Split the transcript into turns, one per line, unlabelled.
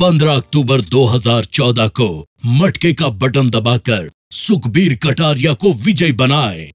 15 अक्टूबर 2014 को मटके का बटन दबाकर सुखबीर कटारिया को विजय बनाएँ।